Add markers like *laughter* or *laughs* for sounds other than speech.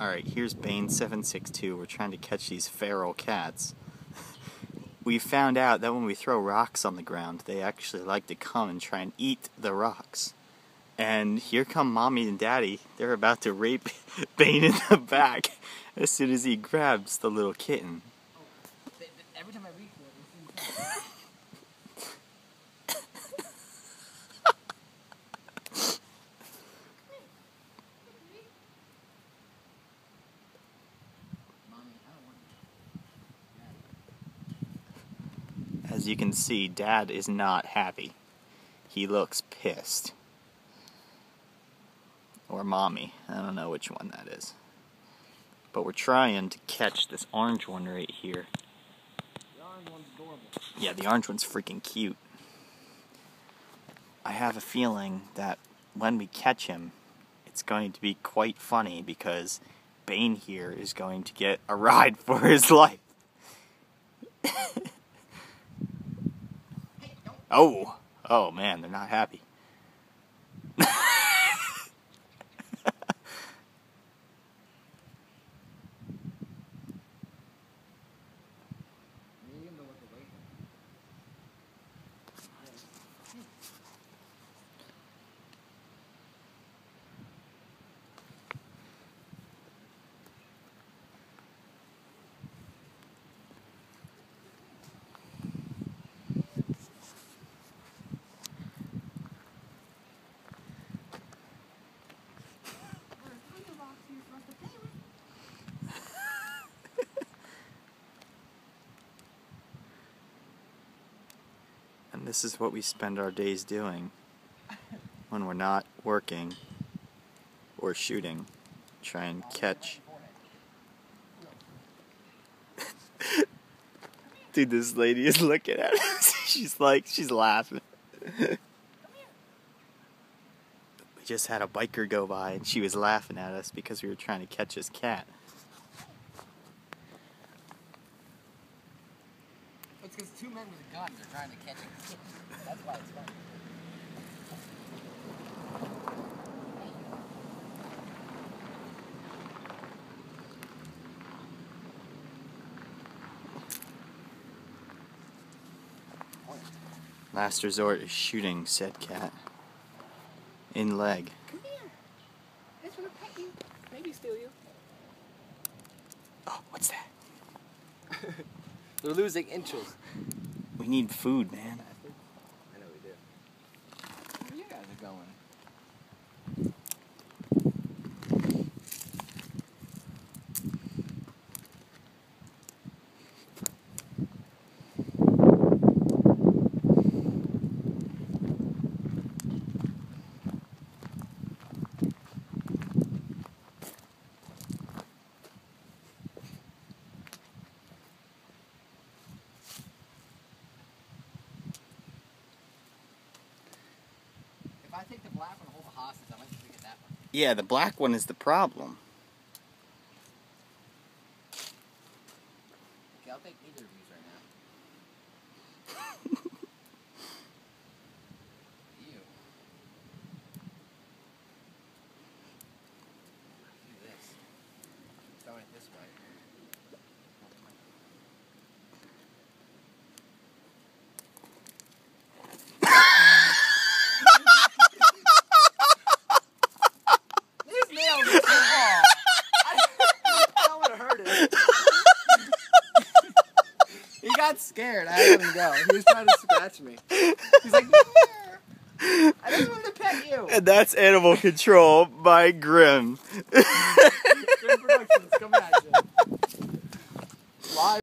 Alright, here's Bane762. We're trying to catch these feral cats. *laughs* we found out that when we throw rocks on the ground, they actually like to come and try and eat the rocks. And here come mommy and daddy. They're about to rape *laughs* Bane in the back as soon as he grabs the little kitten. Oh, every time I reach *laughs* you can see, Dad is not happy. He looks pissed. Or Mommy. I don't know which one that is. But we're trying to catch this orange one right here. The orange one's adorable. Yeah, the orange one's freaking cute. I have a feeling that when we catch him, it's going to be quite funny because Bane here is going to get a ride *laughs* for his life. Oh, oh man, they're not happy. This is what we spend our days doing when we're not working or shooting. Try and catch. *laughs* Dude, this lady is looking at us. *laughs* she's like, she's laughing. *laughs* we just had a biker go by and she was laughing at us because we were trying to catch his cat. Because two men with a gun are trying to catch a kitten. That's why it's funny. Last resort is shooting said cat. In leg. Come here. I just want to pet you. Maybe steal you. Oh, what's that? *laughs* They're losing inches. We need food, man. I know we do. Where you guys are going? If I take the black one hold the hostage, I might just get that one. Yeah, the black one is the problem. Okay, I'll take either of these right now. *laughs* Ew. Do this. Throwing this way. These nails are too long. I, I don't want to hurt it. Got scared. I let him go. He was trying to scratch me. He's like. I just wanted to pet you. And that's Animal Control by Grim. Production. *laughs*